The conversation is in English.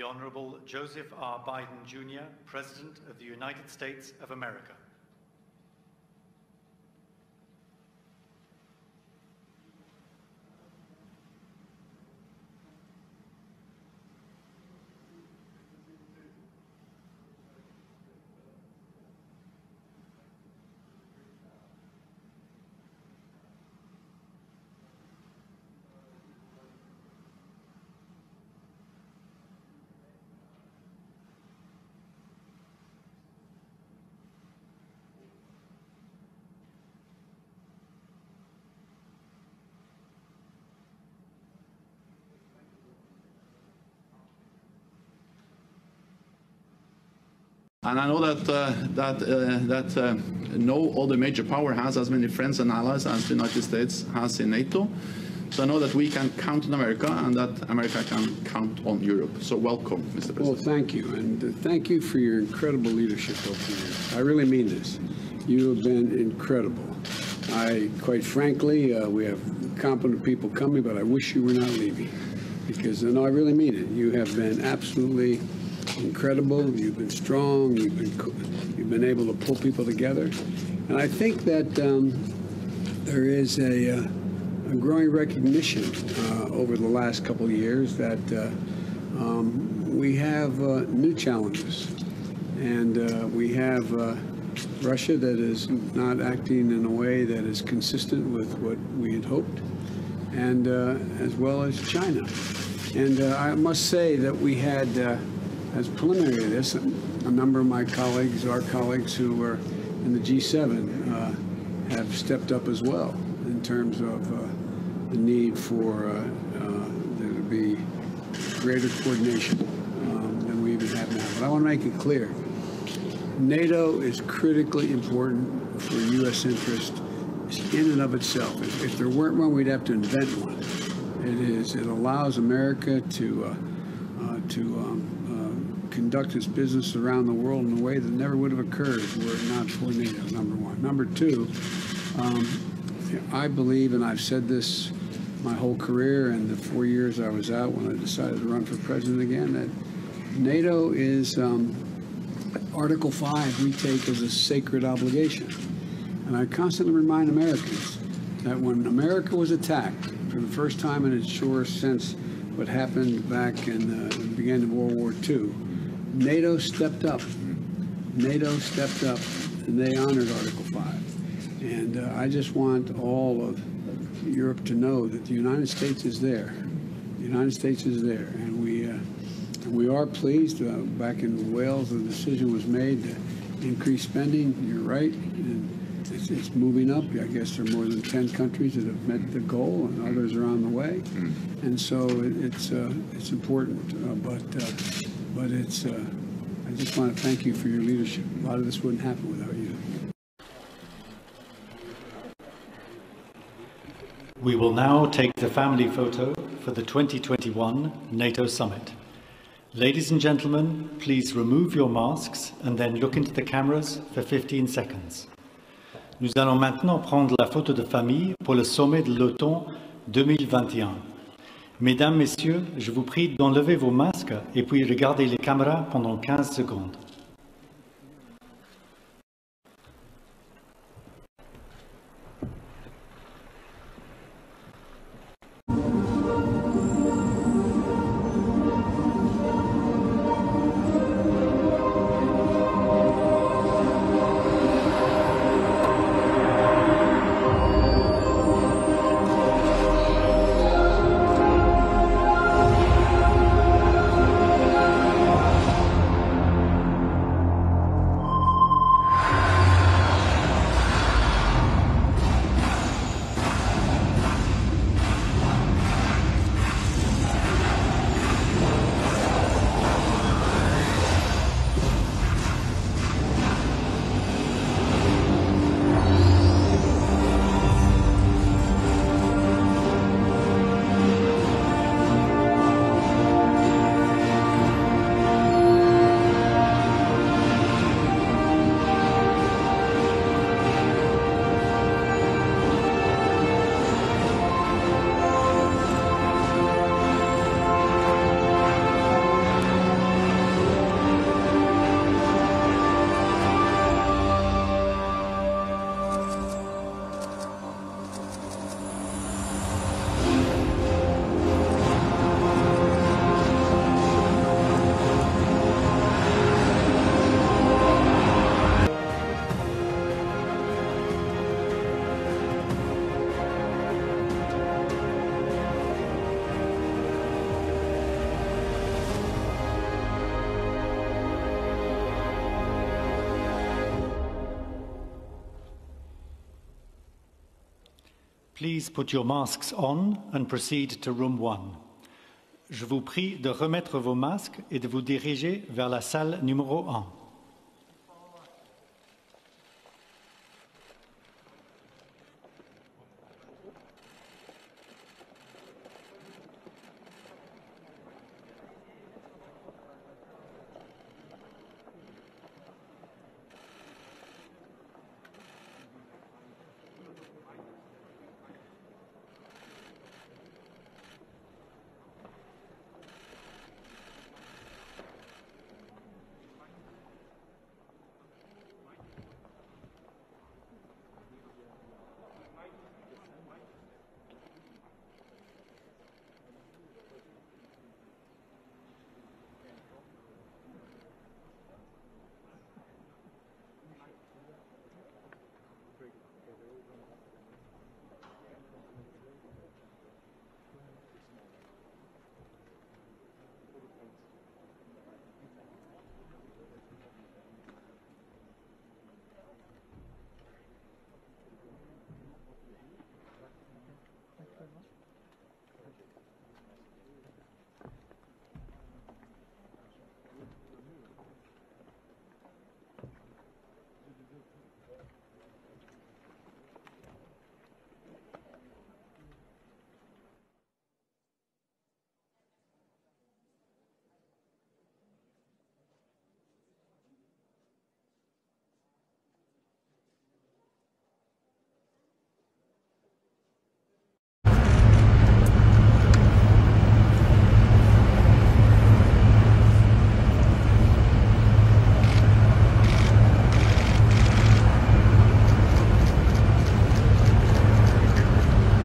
the Honorable Joseph R. Biden Jr., President of the United States of America. And I know that uh, that uh, that uh, no other major power has as many friends and allies as the United States has in NATO. So I know that we can count on America and that America can count on Europe. So welcome, Mr. President. Well, thank you, and uh, thank you for your incredible leadership over years. I really mean this. You have been incredible. I, quite frankly, uh, we have competent people coming, but I wish you were not leaving, because no, I really mean it. You have been absolutely incredible. You've been strong. You've been you've been able to pull people together, and I think that um, there is a, uh, a growing recognition uh, over the last couple of years that uh, um, we have uh, new challenges, and uh, we have uh, Russia that is not acting in a way that is consistent with what we had hoped, and as well as China. And uh, I must say that we had, uh, as preliminary to this, a number of my colleagues, our colleagues who were in the G7, uh, have stepped up as well in terms of uh, the need for uh, uh, there to be greater coordination um, than we even have now. But I want to make it clear NATO is critically important for U.S. interest in and of itself. If, if there weren't one, we'd have to invent one. It is. It allows America to uh, uh, to um, conduct its business around the world in a way that never would have occurred were it not for NATO. Number one. Number two. Um, I believe, and I've said this my whole career and the four years I was out when I decided to run for president again, that NATO is. Um, Article 5 we take as a sacred obligation. And I constantly remind Americans that when America was attacked for the first time in its shores since what happened back in the beginning of World War II, NATO stepped up. NATO stepped up and they honored Article 5. And uh, I just want all of Europe to know that the United States is there. The United States is there. And we, uh, we are pleased. Uh, back in Wales, the decision was made to increase spending. You're right. And it's, it's moving up. I guess there are more than 10 countries that have met the goal, and others are on the way. And so it, it's uh, it's important. Uh, but uh, but it's. Uh, I just want to thank you for your leadership. A lot of this wouldn't happen without you. We will now take the family photo for the 2021 NATO Summit. Ladies and gentlemen, please remove your masks and then look into the cameras for 15 seconds. Nous allons maintenant prendre la photo de famille pour le sommet de l'OTAN 2021. Mesdames, Messieurs, je vous prie d'enlever vos masques et puis regardez les caméras pendant 15 secondes. Please put your masks on and proceed to room one. Je vous prie de remettre vos masques et de vous diriger vers la salle numéro 1.